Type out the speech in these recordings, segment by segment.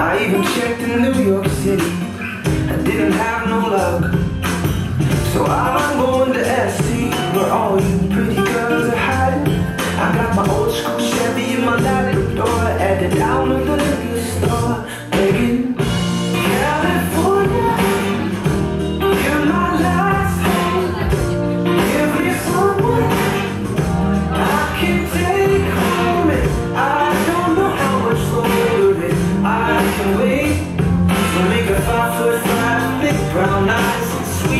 I even checked in New York City. I didn't have no luck. So I'm going to SC where all you pretty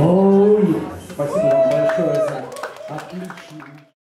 Ой, спасибо вам большое за отличный.